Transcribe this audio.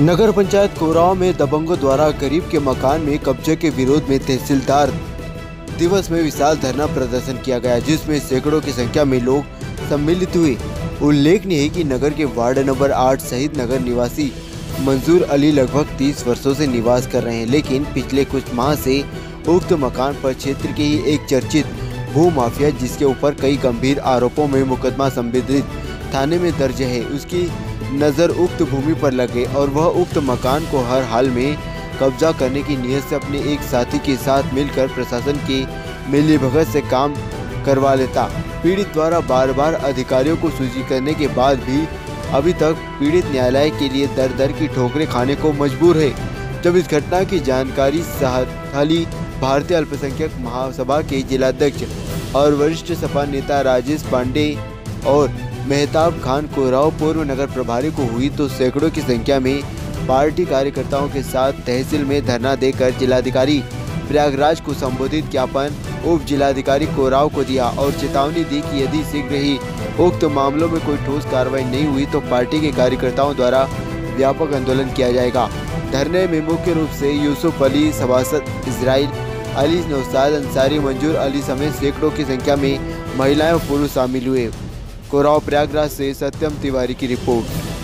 नगर पंचायत कोराव में दबंगों द्वारा गरीब के मकान में कब्जे के विरोध में तहसीलदार दिवस में विशाल धरना प्रदर्शन किया गया, जिसमें सैकड़ों की संख्या में लोग सम्मिलित हुए। उल्लेखनीय है कि नगर के वार्ड नंबर आठ सहित नगर निवासी मंजूर अली लगभग 30 वर्षों से निवास कर रहे हैं, लेकिन पिछले कुछ माह से उक्त मकान पर क्षेत्र के ही एक चर्चित भू माफिया, जिसके ऊपर कई गंभीर आरोपों में मुकदमा संबंधित थाने में दर्ज है। उसकी नज़र उक्त भूमि पर लगे और वह उक्त मकान को हर हाल में कब्जा करने की नीयत से अपने एक साथी के साथ मिलकर प्रशासन के मिली भगत से काम करवा लेता। पीड़ित द्वारा बार बार अधिकारियों को सूची करने के बाद भी अभी तक पीड़ित न्यायालय के लिए दर दर की ठोकरें खाने को मजबूर है। जब इस घटना की जानकारी साली भारतीय अल्पसंख्यक महासभा के जिलाध्यक्ष और वरिष्ठ सपा नेता राजेश पांडे और मेहताब खान कोराव पूर्व नगर प्रभारी को हुई तो सैकड़ों की संख्या में पार्टी कार्यकर्ताओं के साथ तहसील में धरना देकर जिलाधिकारी प्रयागराज को संबोधित ज्ञापन, उप जिलाधिकारी कोराव को दिया और चेतावनी दी कि यदि शीघ्र ही उक्त तो मामलों में कोई ठोस कार्रवाई नहीं हुई तो पार्टी के कार्यकर्ताओं द्वारा व्यापक आंदोलन किया जाएगा। धरने में मुख्य रूप से यूसुफ अली, सभासद इसराइल अली नौसाद, अंसारी, मंजूर अली समेत सैकड़ों की संख्या में महिलाएँ और पुरुष शामिल हुए। कोराव प्रयागराज से सत्यम तिवारी की रिपोर्ट।